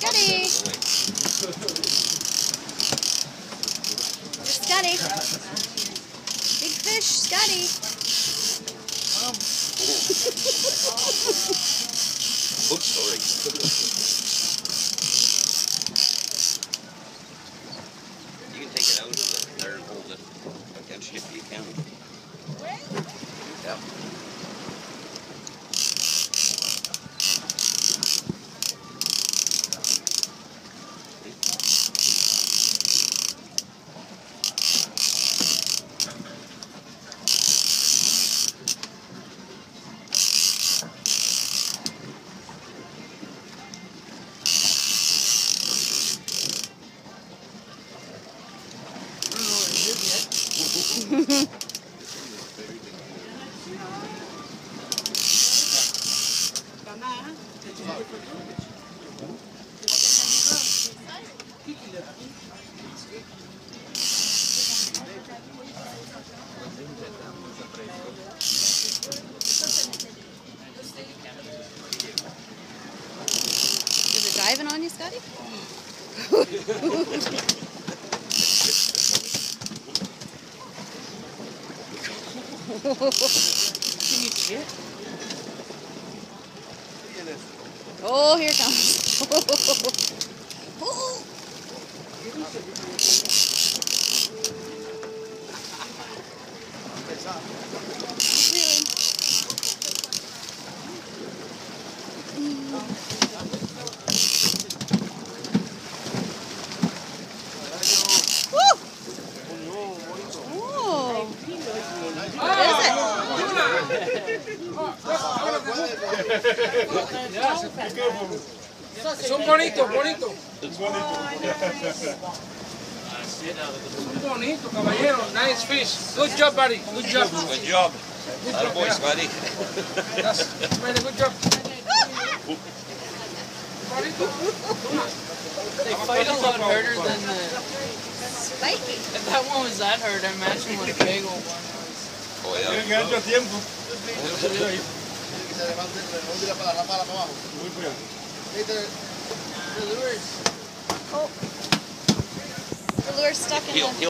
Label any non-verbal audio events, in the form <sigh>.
Scottie. Scottie. Big fish, Scottie. Oops, sorry. You can take it out of the- there and hold it against you if you can. Yeah. Is it diving on you, Scottie? <laughs> oh, here comes. Oh. What is it? Son bonitos, bonitos. Son bonitos, caballero. Nice fish. Good job, buddy. Good job. Good job. That boy, Scottie. That's very good job. Bonito. They fight a lot harder than the. Spiky. If that one was that hard, I imagine what a big old one was. Oh, yeah. te levantes, te levantes para la pala para abajo. Muy bien. Oh. The lure's stuck in